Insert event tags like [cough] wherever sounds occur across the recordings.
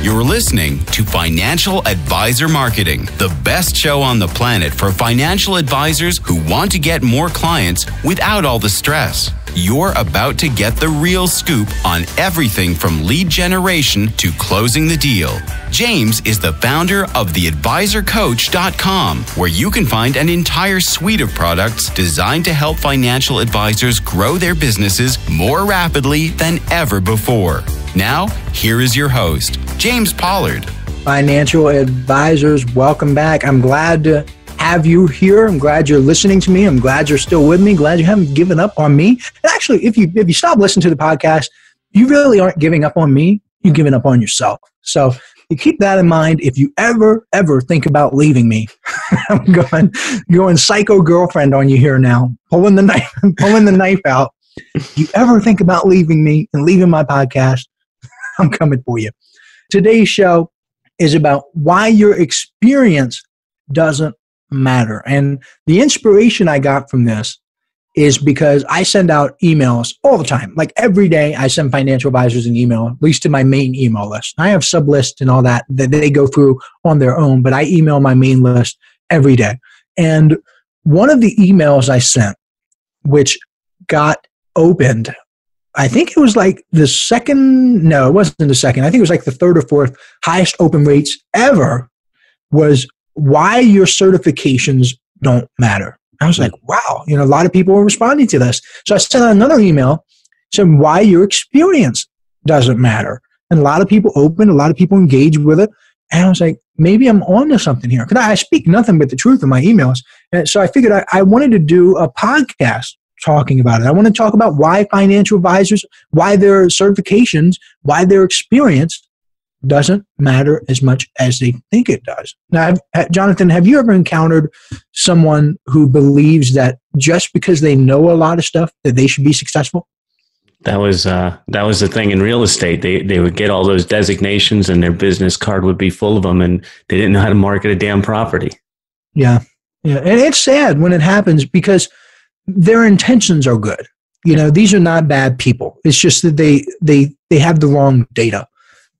You're listening to Financial Advisor Marketing, the best show on the planet for financial advisors who want to get more clients without all the stress. You're about to get the real scoop on everything from lead generation to closing the deal. James is the founder of theadvisorcoach.com, where you can find an entire suite of products designed to help financial advisors grow their businesses more rapidly than ever before. Now, here is your host, James Pollard. Financial advisors, welcome back. I'm glad to have you here. I'm glad you're listening to me. I'm glad you're still with me. Glad you haven't given up on me. And actually, if you if you stop listening to the podcast, you really aren't giving up on me. You're giving up on yourself. So you keep that in mind. If you ever ever think about leaving me, [laughs] I'm going going psycho girlfriend on you here now, pulling the knife [laughs] pulling the knife out. If you ever think about leaving me and leaving my podcast, I'm coming for you. Today's show is about why your experience doesn't matter. And the inspiration I got from this is because I send out emails all the time. Like every day, I send financial advisors an email, at least to my main email list. I have sub lists and all that that they go through on their own, but I email my main list every day. And one of the emails I sent, which got opened, I think it was like the second, no, it wasn't the second. I think it was like the third or fourth highest open rates ever was why your certifications don't matter. I was like, wow, you know, a lot of people are responding to this. So I sent out another email saying why your experience doesn't matter. And a lot of people open, a lot of people engage with it. And I was like, maybe I'm on to something here. Because I speak nothing but the truth in my emails. And so I figured I, I wanted to do a podcast talking about it. I want to talk about why financial advisors, why their certifications, why their experience doesn't matter as much as they think it does. Now, Jonathan, have you ever encountered someone who believes that just because they know a lot of stuff that they should be successful? That was uh, that was the thing in real estate. They they would get all those designations, and their business card would be full of them, and they didn't know how to market a damn property. Yeah, yeah, and it's sad when it happens because their intentions are good. You know, these are not bad people. It's just that they they they have the wrong data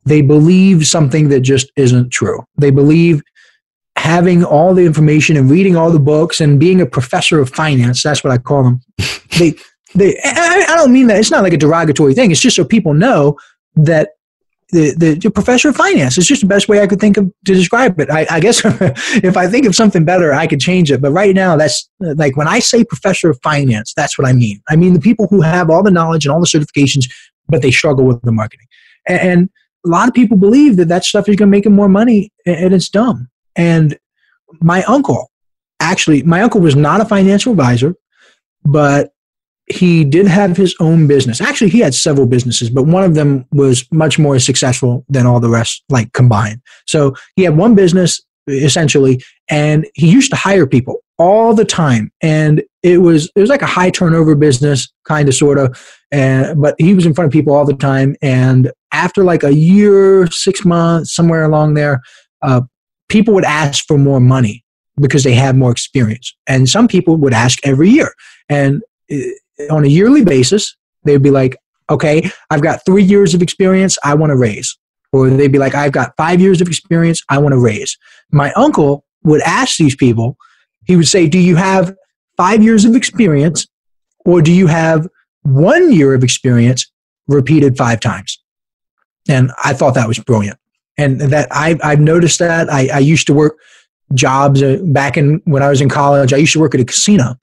they believe something that just isn't true. They believe having all the information and reading all the books and being a professor of finance, that's what I call them. they, they, I, I don't mean that. It's not like a derogatory thing. It's just so people know that the, the, professor of finance is just the best way I could think of to describe it. I, I guess [laughs] if I think of something better, I could change it. But right now, that's like when I say professor of finance, that's what I mean. I mean the people who have all the knowledge and all the certifications, but they struggle with the marketing. And, and a lot of people believe that that stuff is going to make them more money, and it's dumb. And my uncle, actually, my uncle was not a financial advisor, but he did have his own business. Actually, he had several businesses, but one of them was much more successful than all the rest, like combined. So he had one business essentially, and he used to hire people all the time, and it was it was like a high turnover business, kind of, sort of. And but he was in front of people all the time, and after like a year, six months, somewhere along there, uh, people would ask for more money because they had more experience. And some people would ask every year. And uh, on a yearly basis, they'd be like, okay, I've got three years of experience, I want to raise. Or they'd be like, I've got five years of experience, I want to raise. My uncle would ask these people, he would say, Do you have five years of experience or do you have one year of experience repeated five times? And I thought that was brilliant. And that I, I've noticed that. I, I used to work jobs uh, back in when I was in college. I used to work at a casino.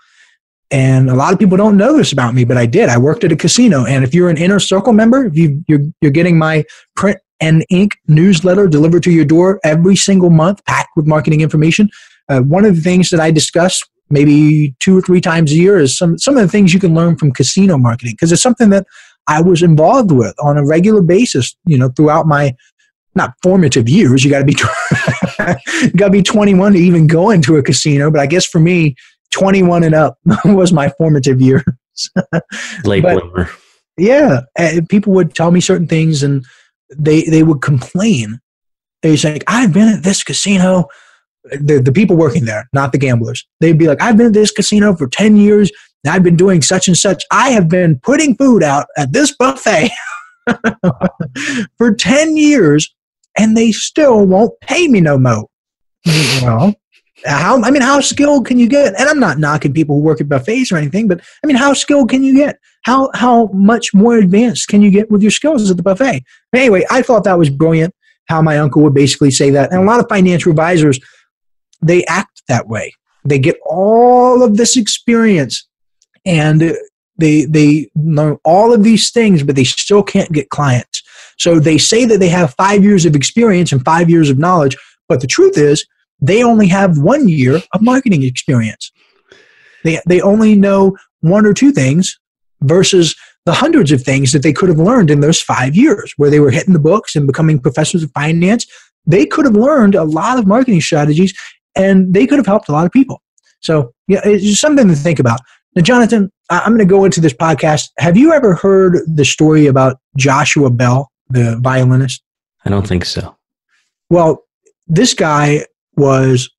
And a lot of people don't know this about me, but I did. I worked at a casino. And if you're an inner circle member, you, you're, you're getting my print and ink newsletter delivered to your door every single month, packed with marketing information, uh, one of the things that I discuss maybe two or three times a year is some, some of the things you can learn from casino marketing because it's something that I was involved with on a regular basis, you know, throughout my not formative years. You got to be [laughs] you got to be 21 to even go into a casino, but I guess for me, 21 and up [laughs] was my formative years. Late but, bloomer. Yeah, eh, people would tell me certain things, and they they would complain. They'd say, "I've been at this casino." The, the people working there, not the gamblers. They'd be like, I've been at this casino for 10 years I've been doing such and such. I have been putting food out at this buffet [laughs] for 10 years and they still won't pay me no more. [laughs] well, how I mean, how skilled can you get? And I'm not knocking people who work at buffets or anything, but I mean, how skilled can you get? How how much more advanced can you get with your skills at the buffet? But anyway, I thought that was brilliant. How my uncle would basically say that, and a lot of financial advisors, they act that way. They get all of this experience, and they they learn all of these things, but they still can't get clients. So they say that they have five years of experience and five years of knowledge, but the truth is they only have one year of marketing experience. They, they only know one or two things versus the hundreds of things that they could have learned in those five years where they were hitting the books and becoming professors of finance. They could have learned a lot of marketing strategies and they could have helped a lot of people. So, yeah, it's something to think about. Now, Jonathan, I'm going to go into this podcast. Have you ever heard the story about Joshua Bell, the violinist? I don't think so. Well, this guy was,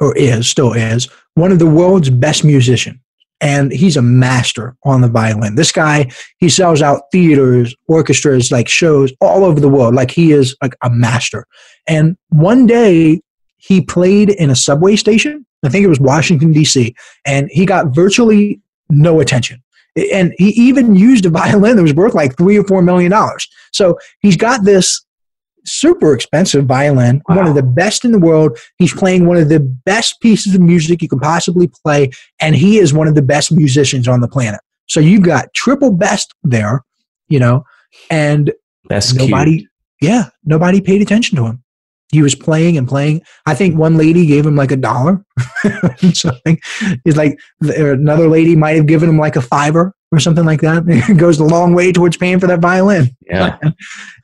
or is, still is, one of the world's best musicians. And he's a master on the violin. This guy, he sells out theaters, orchestras, like shows all over the world. Like he is like a master. And one day he played in a subway station. I think it was Washington, D.C. And he got virtually no attention. And he even used a violin that was worth like three or four million dollars. So he's got this super expensive violin, wow. one of the best in the world. He's playing one of the best pieces of music you can possibly play, and he is one of the best musicians on the planet. So you've got triple best there, you know, and nobody, cute. yeah, nobody paid attention to him. He was playing and playing. I think one lady gave him like a dollar, [laughs] something. It's like another lady might have given him like a fiver or something like that. [laughs] It goes a long way towards paying for that violin. Yeah. [laughs]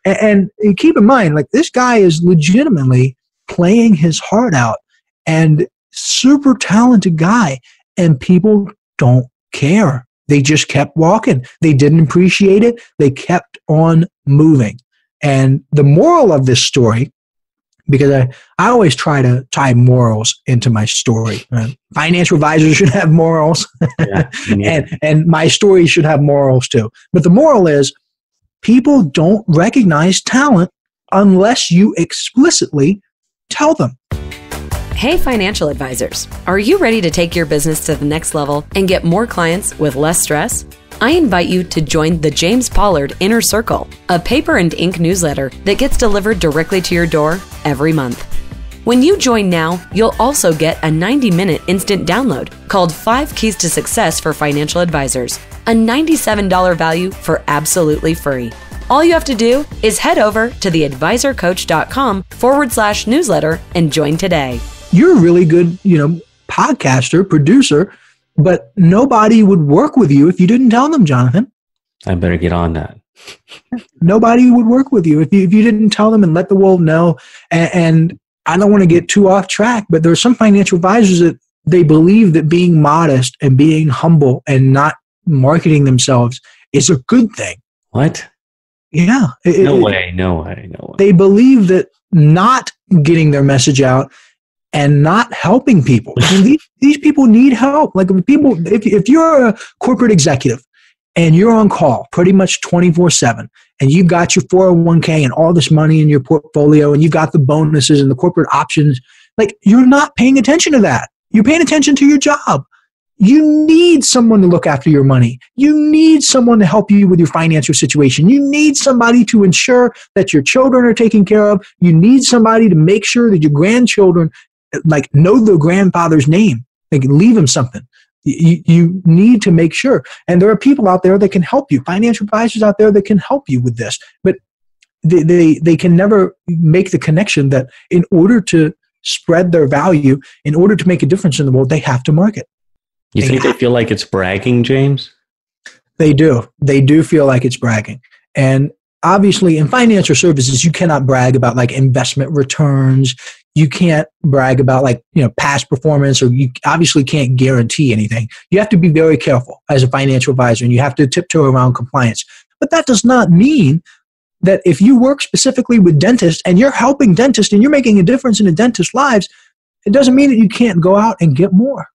And, and keep in mind, like this guy is legitimately playing his heart out and super talented guy, and people don't care. They just kept walking. They didn't appreciate it. They kept on moving. And the moral of this story because I, I always try to tie morals into my story. Uh, financial advisors [laughs] should have morals, yeah, and, and my story should have morals too. But the moral is people don't recognize talent unless you explicitly tell them. Hey, financial advisors, are you ready to take your business to the next level and get more clients with less stress? I invite you to join the James Pollard Inner Circle, a paper and ink newsletter that gets delivered directly to your door every month. When you join now, you'll also get a 90 minute instant download called Five Keys to Success for Financial Advisors, a $97 value for absolutely free. All you have to do is head over to theadvisorcoach.com forward slash newsletter and join today. You're a really good, you know, podcaster, producer but nobody would work with you if you didn't tell them, Jonathan. I better get on that. nobody would work with you if you if you didn't tell them and let the world know. And, and I don't want to get too off track, but there are some financial advisors that they believe that being modest and being humble and not marketing themselves is a good thing. What? Yeah. It, no way. No way. No way. They believe that not getting their message out and not helping people. [laughs] these, these people need help. Like people, if, if you're a corporate executive and you're on call pretty much 24 7 and you've got your 401k and all this money in your portfolio and you've got the bonuses and the corporate options, like you're not paying attention to that. You're paying attention to your job. You need someone to look after your money. You need someone to help you with your financial situation. You need somebody to ensure that your children are taken care of. You need somebody to make sure that your grandchildren like know the grandfather's name. Like leave him something. You, you need to make sure. And there are people out there that can help you. Financial advisors out there that can help you with this. But they, they, they can never make the connection that in order to spread their value in order to make a difference in the world they have to market. You they think they feel like it's bragging james? They do. They do feel like it's bragging. And obviously in financial services you cannot brag about like investment returns you can't brag about like you know past performance or you obviously can't guarantee anything. You have to be very careful as a financial advisor and you have to tiptoe around compliance. But that does not mean that if you work specifically with dentists and you're helping dentists and you're making a difference in a dentist's lives it doesn't mean that you can't go out and get more.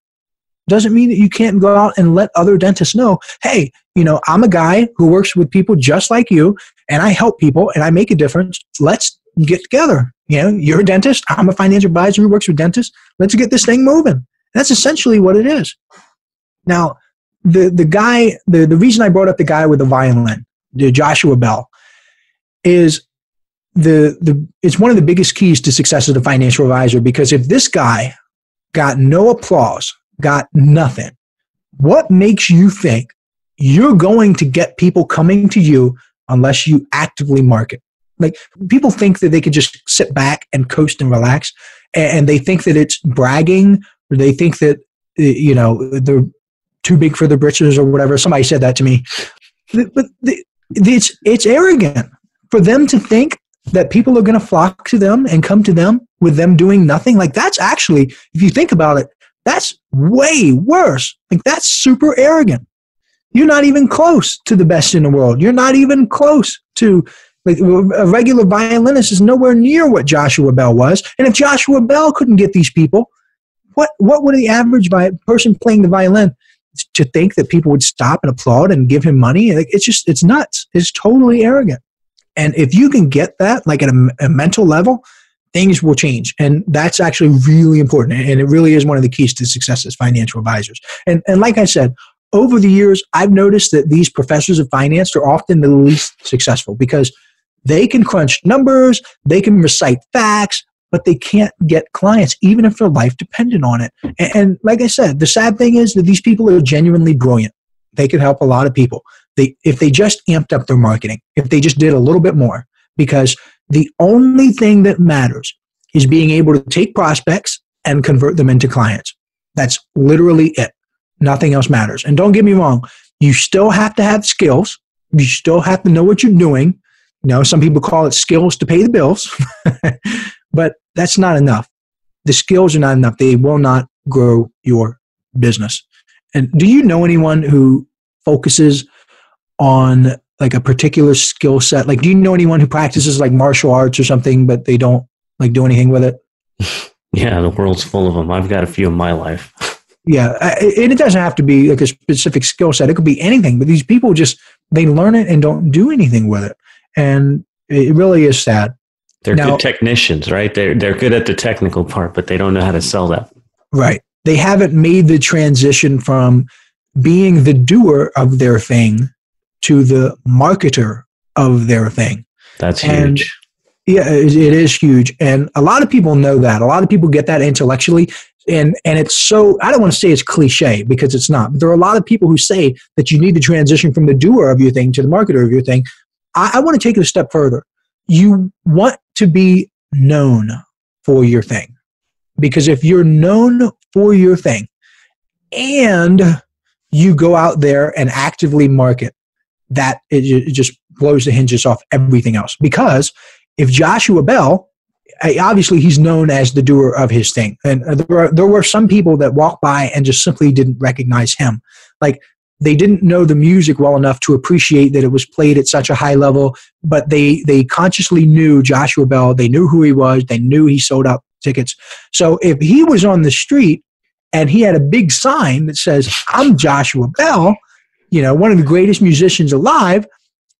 It doesn't mean that you can't go out and let other dentists know hey you know i'm a guy who works with people just like you and i help people and i make a difference. Let's get together. You know, you're a dentist. I'm a financial advisor who works with dentists. Let's get this thing moving. That's essentially what it is. Now, the the guy, the, the reason I brought up the guy with the violin, the Joshua Bell, is the the it's one of the biggest keys to success as a financial advisor because if this guy got no applause, got nothing, what makes you think you're going to get people coming to you unless you actively market? Like people think that they could just sit back and coast and relax, and they think that it's bragging, or they think that you know they're too big for the britches or whatever. Somebody said that to me, but it's it's arrogant for them to think that people are going to flock to them and come to them with them doing nothing. Like that's actually, if you think about it, that's way worse. Like that's super arrogant. You're not even close to the best in the world. You're not even close to a regular violinist is nowhere near what Joshua Bell was. And if Joshua Bell couldn't get these people, what what would the average person playing the violin to think that people would stop and applaud and give him money? It's just it's nuts. It's totally arrogant. And if you can get that, like at a, a mental level, things will change. And that's actually really important. And it really is one of the keys to success as financial advisors. And and like I said, over the years, I've noticed that these professors of finance are often the least successful because they can crunch numbers, they can recite facts, but they can't get clients, even if their life depended on it. And, and, like I said, the sad thing is that these people are genuinely brilliant. They could help a lot of people. They, if they just amped up their marketing, if they just did a little bit more, because the only thing that matters is being able to take prospects and convert them into clients. That's literally it. Nothing else matters. And don't get me wrong, you still have to have skills. You still have to know what you're doing. You know, some people call it skills to pay the bills, [laughs] but that's not enough. The skills are not enough. They will not grow your business. And do you know anyone who focuses on like a particular skill set? Like, do you know anyone who practices like martial arts or something, but they don't like do anything with it? [laughs] Yeah, the world's full of them. I've got a few in my life. [laughs] yeah, and it doesn't have to be like a specific skill set. It could be anything. But these people just they learn it and don't do anything with it and it really is sad. They're now, good technicians, right? They're they're good at the technical part, but they don't know how to sell that. Right. They haven't made the transition from being the doer of their thing to the marketer of their thing. That's and, huge. Yeah, it is huge, and a lot of people know that. A lot of people get that intellectually, and and it's so. I don't want to say it's cliche because it's not. But there are a lot of people who say that you need to transition from the doer of your thing to the marketer of your thing, I, I want to take it a step further. You want to be known for your thing. Because if you're known for your thing and you go out there and actively market, that it, it just blows the hinges off everything else. Because if Joshua Bell, obviously he's known as the doer of his thing, and uh, there were, there were some people that walked by and just simply didn't recognize him. Like they didn't know the music well enough to appreciate that it was played at such a high level, but they they consciously knew Joshua Bell. They knew who he was. They knew he sold out tickets. So if he was on the street and he had a big sign that says "I'm Joshua Bell," you know, one of the greatest musicians alive,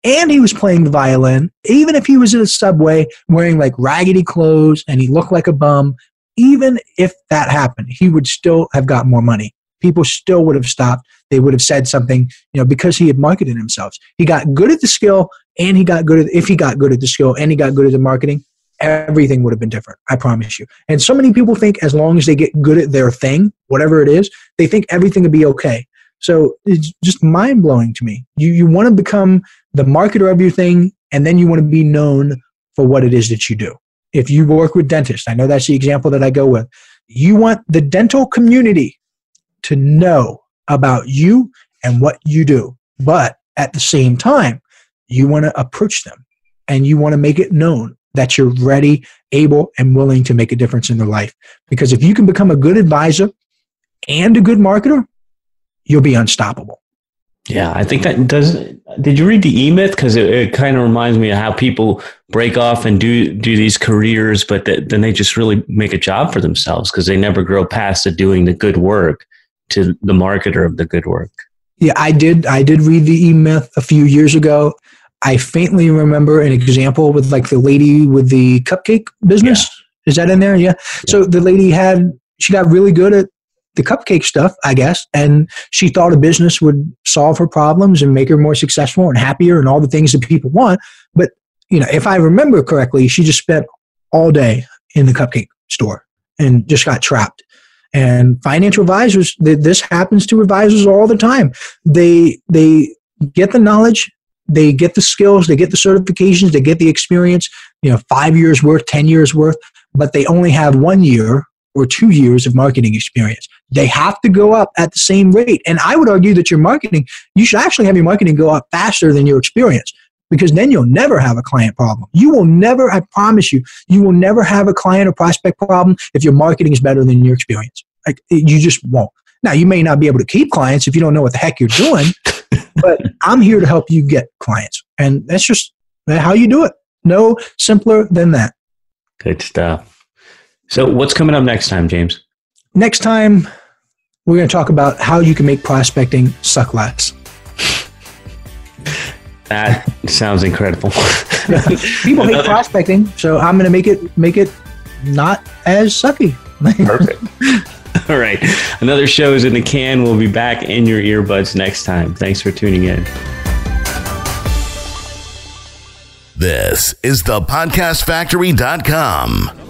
and he was playing the violin, even if he was in a subway wearing like raggedy clothes and he looked like a bum, even if that happened, he would still have got more money people still would have stopped. They would have said something, you know, because he had marketed himself. He got good at the skill and he got good at, if he got good at the skill and he got good at the marketing, everything would have been different. I promise you. And so many people think as long as they get good at their thing, whatever it is, they think everything will be okay. So it's just mind blowing to me. You, you want to become the marketer of your thing and then you want to be known for what it is that you do. If you work with dentists, I know that's the example that I go with. You want the dental community to know about you and what you do. But at the same time, you want to approach them and you want to make it known that you're ready, able, and willing to make a difference in their life. Because if you can become a good advisor and a good marketer, you'll be unstoppable. Yeah, I think that does. Did you read the E Myth? Because it, it kind of reminds me of how people break off and do do these careers, but th- then they just really make a job for themselves because they never grow past to doing the good work to the marketer of the good work. Yeah, I did. I did read the E Myth a few years ago. I faintly remember an example with like the lady with the cupcake business. Yeah. Is that in there? Yeah. yeah. So the lady had she got really good at the cupcake stuff, I guess, and she thought a business would solve her problems and make her more successful and happier and all the things that people want. But you know, if I remember correctly, she just spent all day in the cupcake store and just got trapped. And financial advisors, this happens to advisors all the time. They they get the knowledge, they get the skills, they get the certifications, they get the experience, you know, five years worth, 10 years worth, but they only have one year or two years of marketing experience. They have to go up at the same rate. And I would argue that your marketing, you should actually have your marketing go up faster than your experience because then you'll never have a client problem. You will never, I promise you, you will never have a client or prospect problem if your marketing is better than your experience. Like, you just won't. Now, you may not be able to keep clients if you don't know what the heck you're doing, [laughs] but I'm here to help you get clients. And that's just how you do it. No simpler than that. Good stuff. So, what's coming up next time, James? Next time, we're going to talk about how you can make prospecting suck less. That sounds incredible. [laughs] People hate prospecting, so I'm going to make it make it not as sucky. Perfect. [laughs] All right. Another show is in the can. We'll be back in your earbuds next time. Thanks for tuning in. This is the podcastfactory.com.